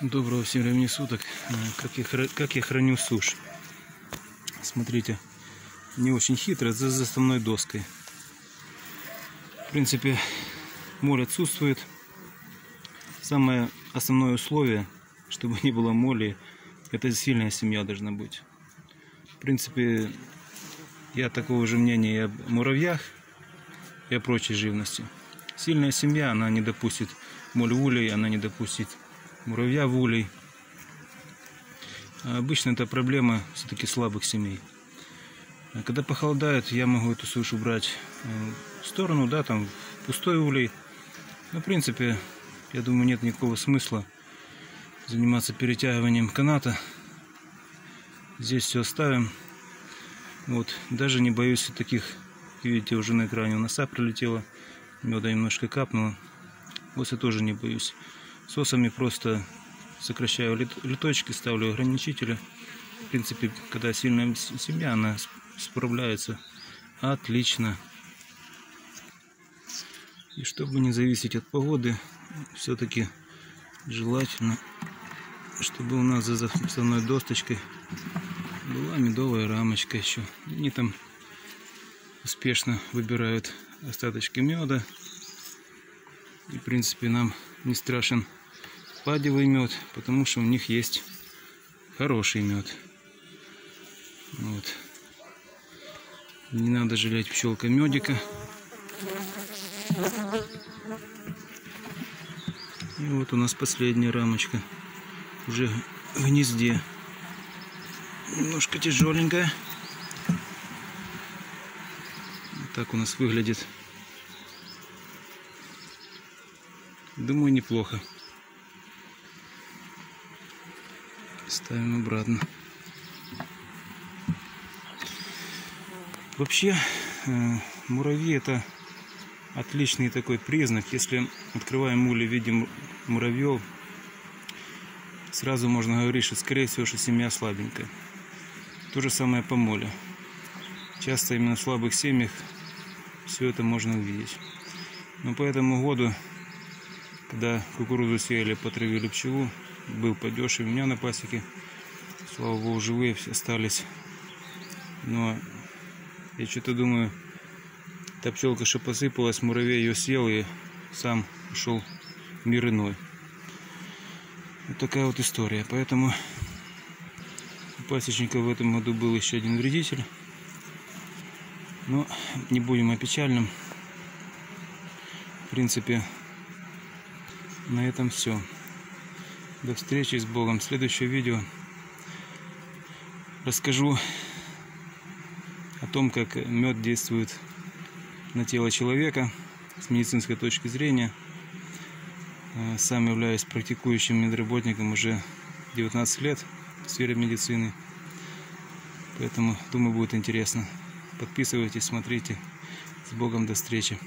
Доброго всем времени суток. Э, Как я, как я храню сушь. Смотрите, не очень хитро, за заставной доской. В принципе, моль отсутствует. Самое основное условие, чтобы не было моли, это сильная семья должна быть. В принципе, я такого же мнения и об муравьях, и о прочей живности. Сильная семья, она не допустит моль улей, она не допустит муравья в улей. А обычно это проблема все-таки слабых семей. А Когда похолодает, я могу эту сушь убрать э, в сторону, да, там в пустой улей. Но, в принципе, я думаю, нет никакого смысла заниматься перетягиванием каната. Здесь все оставим. Вот, даже не боюсь таких, видите, уже на экране у носа прилетело, меда немножко капнуло. Вот я тоже не боюсь. Сосами просто сокращаю лит- литочки, ставлю ограничители. В принципе, когда сильная семья, она справляется отлично. И чтобы не зависеть от погоды, все-таки желательно, чтобы у нас за заставной досточкой была медовая рамочка еще. Они там успешно выбирают остаточки меда. И, в принципе, нам не страшен падевый мед, потому что у них есть хороший мед. Вот. Не надо жалеть пчелка медика. И вот у нас последняя рамочка. Уже в гнезде. Немножко тяжеленькая. Вот так у нас выглядит. Думаю, неплохо. Ставим обратно. Вообще, э, муравьи это отличный такой признак. Если открываем улей, видим муравьев, сразу можно говорить, что скорее всего, что семья слабенькая. То же самое по моле. Часто именно в слабых семьях все это можно увидеть. Но по этому году когда кукурузу сеяли, потравили пчелу, был падеж у меня на пасеке. Слава богу, живые все остались. Но я что-то думаю, та пчелка, что посыпалась, муравей ее съел и сам ушел мир иной. Вот такая вот история. Поэтому у пасечника в этом году был еще один вредитель. Но не будем о печальном. В принципе, на этом все. До встречи с Богом. Следующее видео расскажу о том, как мед действует на тело человека с медицинской точки зрения. Э, Сам являюсь практикующим медработником уже 19 лет в сфере медицины. Поэтому, думаю, будет интересно. Подписывайтесь, смотрите. С Богом до встречи.